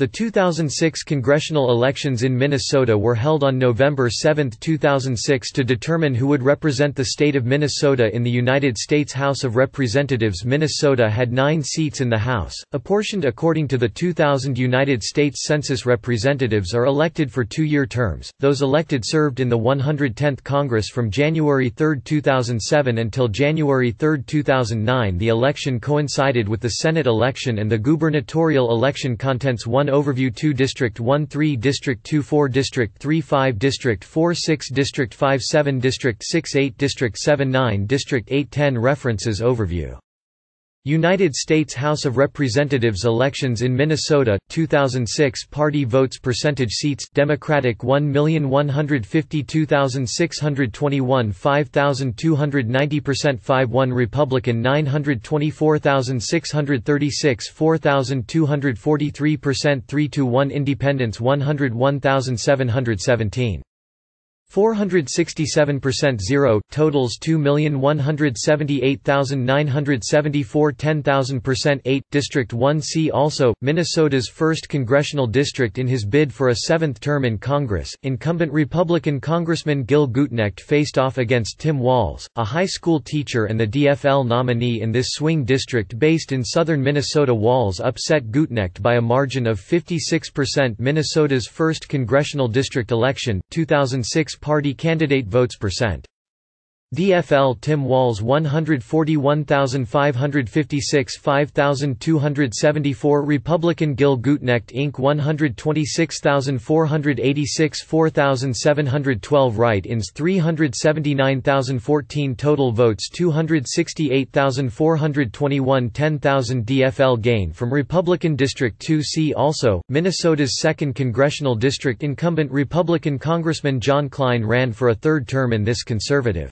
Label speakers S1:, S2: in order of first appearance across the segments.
S1: The 2006 congressional elections in Minnesota were held on November 7, 2006 to determine who would represent the state of Minnesota in the United States House of Representatives. Minnesota had nine seats in the House, apportioned according to the 2000 United States Census representatives are elected for two-year terms. Those elected served in the 110th Congress from January 3, 2007 until January 3, 2009. The election coincided with the Senate election and the gubernatorial election contents 1 Overview 2 District 1 3 District 2 4 District 3 5 District 4 6 District 5 7 District 6 8 District 7 9 District 8 10 References Overview United States House of Representatives elections in Minnesota 2006 party votes percentage seats Democratic 1152621 5290% 5-1 Republican 924636 4243% 3-1 Independents 101717 467% zero, totals 2,178,974 10,000% 8, District 1 See also, Minnesota's 1st Congressional District in his bid for a seventh term in Congress, incumbent Republican Congressman Gil Gutknecht faced off against Tim Walz, a high school teacher and the DFL nominee in this swing district based in southern Minnesota. Walz upset Gutknecht by a margin of 56% Minnesota's 1st Congressional District election, 2006 party candidate votes percent. DFL Tim Walz 141,556 5274 Republican Gil Gutknecht Inc. 126,486 4712 Write-ins 379,014 Total votes 268,421 10,000 DFL gain from Republican District 2 See also, Minnesota's 2nd Congressional District incumbent Republican Congressman John Kline ran for a third term in this conservative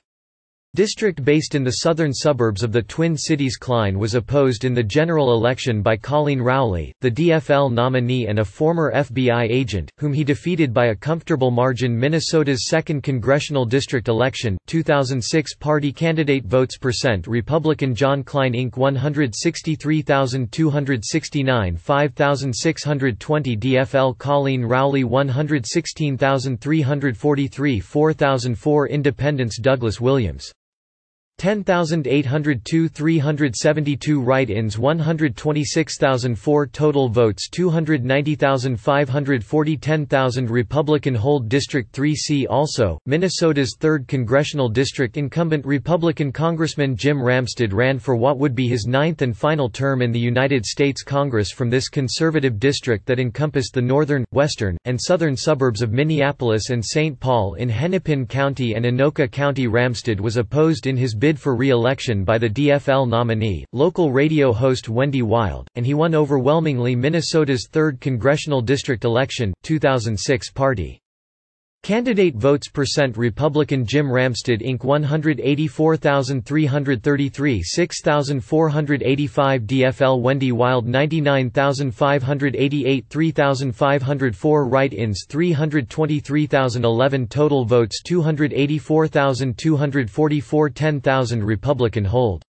S1: District based in the southern suburbs of the Twin Cities Kline was opposed in the general election by Colleen Rowley, the DFL nominee and a former FBI agent, whom he defeated by a comfortable margin Minnesota's 2nd Congressional District election, 2006 party candidate votes percent Republican John Kline Inc. 163,269 5,620 DFL Colleen Rowley 116,343 4004 Independents Douglas Williams 10,802 372 write-ins 126,004 total votes 290,540 10,000 Republican hold District 3C also, Minnesota's 3rd Congressional District incumbent Republican Congressman Jim Ramstad ran for what would be his ninth and final term in the United States Congress from this conservative district that encompassed the northern, western, and southern suburbs of Minneapolis and St. Paul in Hennepin County and Anoka County Ramstad was opposed in his bid bid for re-election by the DFL nominee, local radio host Wendy Wilde, and he won overwhelmingly Minnesota's 3rd congressional district election, 2006 party. Candidate votes percent Republican Jim Ramstad Inc. 184,333 6,485 DFL Wendy Wilde 99,588 3,504 Write-ins 323,011 Total votes 284,244 10,000 Republican hold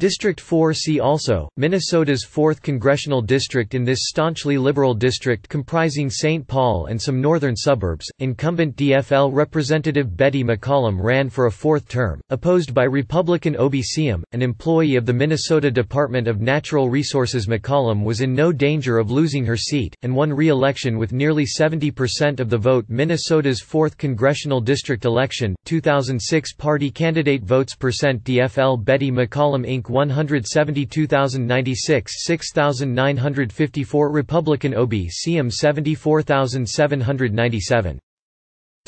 S1: District 4 See also, Minnesota's 4th congressional district in this staunchly liberal district comprising St. Paul and some northern suburbs, incumbent DFL Representative Betty McCollum ran for a fourth term, opposed by Republican Obi an employee of the Minnesota Department of Natural Resources McCollum was in no danger of losing her seat, and won re-election with nearly 70% of the vote Minnesota's 4th congressional district election, 2006 party candidate votes percent DFL Betty McCollum Inc. 172,096 6,954 Republican Obi Sium 74,797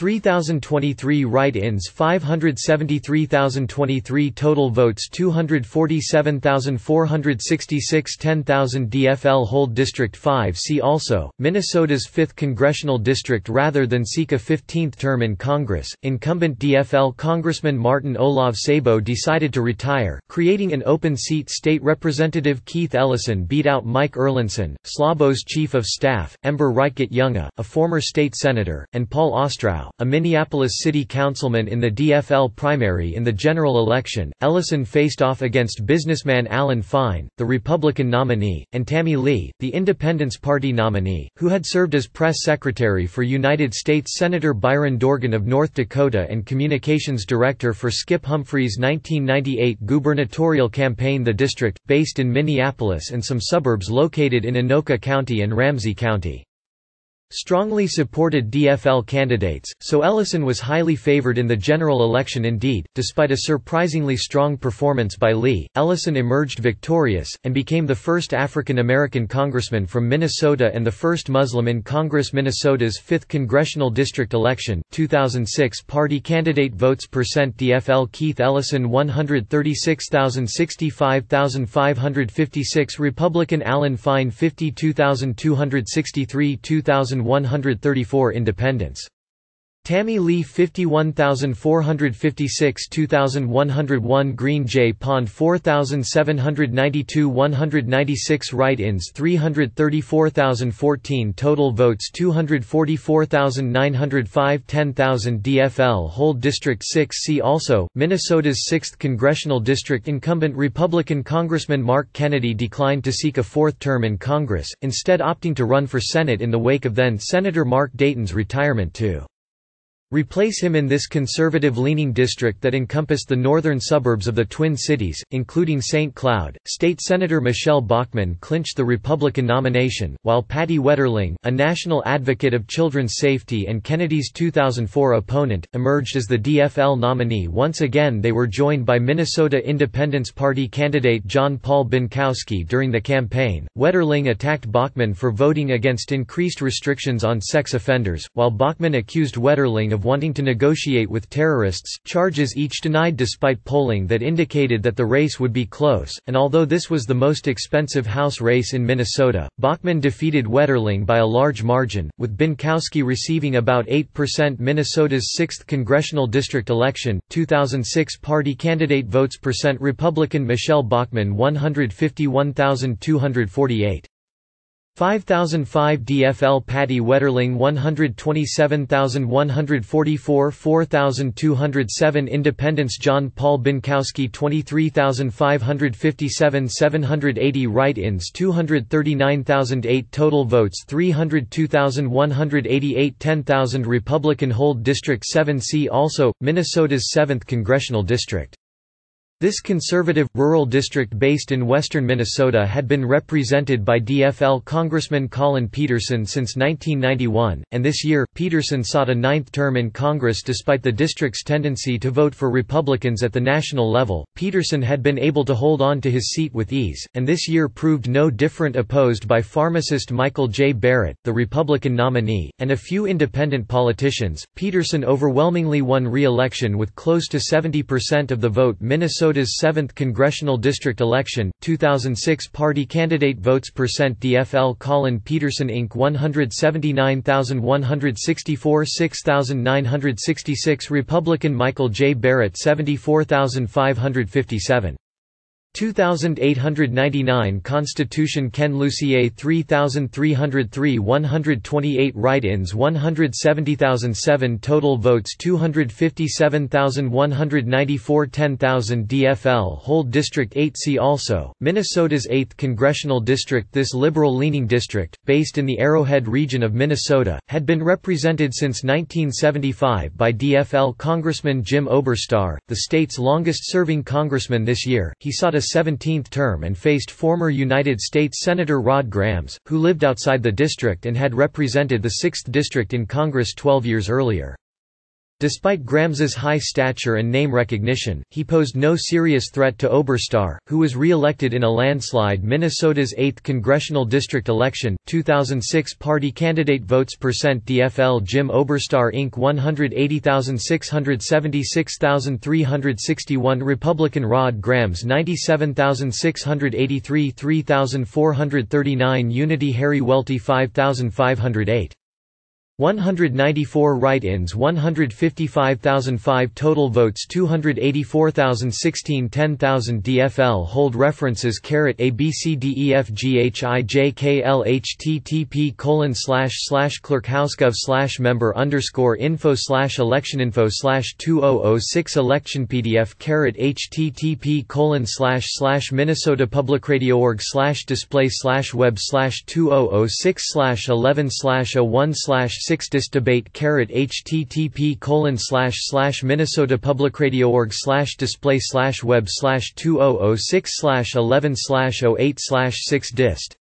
S1: 3023 write-ins 573,023 total votes 247,466 10,000 DFL hold District 5 See also, Minnesota's 5th Congressional District Rather than seek a 15th term in Congress, incumbent DFL Congressman Martin Olav Sabo decided to retire, creating an open seat. State Representative Keith Ellison beat out Mike Erlandson, Sabo's Chief of Staff, Ember Reichgott Junge, a former state senator, and Paul Ostrow, a Minneapolis city councilman in the DFL primary in the general election, Ellison faced off against businessman Alan Fine, the Republican nominee, and Tammy Lee, the Independence Party nominee, who had served as press secretary for United States Senator Byron Dorgan of North Dakota and communications director for Skip Humphrey's 1998 gubernatorial campaign The district, based in Minneapolis and some suburbs located in Anoka County and Ramsey County strongly supported DFL candidates, so Ellison was highly favored in the general election indeed, despite a surprisingly strong performance by Lee, Ellison emerged victorious, and became the first African-American congressman from Minnesota and the first Muslim in Congress Minnesota's 5th congressional district election, 2006 party candidate votes percent DFL Keith Ellison 136,065,556 Republican Alan Fine 52,263 2000 1,134 independents. Tammy Lee 51456 2101 Green Jay Pond 4792 196 write-ins 334014 total votes 244905 10000 DFL Hold District 6 See also, Minnesota's 6th Congressional District incumbent Republican Congressman Mark Kennedy declined to seek a fourth term in Congress, instead opting to run for Senate in the wake of then-Senator Mark Dayton's retirement too. Replace him in this conservative-leaning district that encompassed the northern suburbs of the Twin Cities, including St. Cloud. State Senator Michele Bachmann clinched the Republican nomination, while Patty Wetterling, a national advocate of children's safety and Kennedy's 2004 opponent, emerged as the DFL nominee once again they were joined by Minnesota Independence Party candidate John Paul Binkowski during the campaign. Wetterling attacked Bachmann for voting against increased restrictions on sex offenders, while Bachmann accused Wetterling of of wanting to negotiate with terrorists, charges each denied despite polling that indicated that the race would be close, and although this was the most expensive House race in Minnesota, Bachmann defeated Wetterling by a large margin, with Binkowski receiving about 8% Minnesota's 6th congressional district election, 2006 party candidate votes percent Republican Michele Bachmann 151,248. 5005 DFL Patty Wetterling 127144 4207 Independence John Paul Binkowski 23557 780 write-ins 239008 Total votes 302188 10000 Republican Hold District 7 See also, Minnesota's 7th Congressional District this conservative, rural district based in western Minnesota had been represented by DFL Congressman Collin Peterson since 1991, and this year, Peterson sought a ninth term in Congress despite the district's tendency to vote for Republicans at the national level. Peterson had been able to hold on to his seat with ease, and this year proved no different opposed by pharmacist Michael J. Barrett, the Republican nominee, and a few independent politicians. Peterson overwhelmingly won re-election with close to 70% of the vote Minnesota Minnesota's 7th congressional district election, 2006 party candidate votes percent DFL Collin Peterson Inc. 179,164 6,966 Republican Michael J. Barrett 74,557 2899 Constitution Ken Lucier 3303 128 write-ins 170007 Total votes 257194 10000 DFL Hold District 8 See also, Minnesota's 8th Congressional District This liberal-leaning district, based in the Arrowhead region of Minnesota, had been represented since 1975 by DFL Congressman Jim Oberstar, the state's longest-serving congressman this year, he sought a 17th term and faced former United States Senator Rod Grams, who lived outside the district and had represented the 6th District in Congress 12 years earlier. Despite Grams's high stature and name recognition, he posed no serious threat to Oberstar, who was re-elected in a landslide Minnesota's 8th congressional district election. 2006 party candidate votes percent DFL Jim Oberstar Inc. 180,676,361 Republican Rod Grams 97,683 3,439 Unity Harry Welty 5,508 194 write-ins 155,005 total votes 284,016 10,000 DFL hold references caret ABCDEFGHIJKL http colon slash slash clerkhousegov slash member underscore info slash electioninfo slash 2006 election PDF caret http colon slash slash Minnesota Public Radio org slash display slash web slash 2006 slash 11 slash a 01 slash 6 dis debate caret http colon slash slash Minnesota Public Radio org slash display slash web slash 2006 slash 11 slash 08 slash 6 dist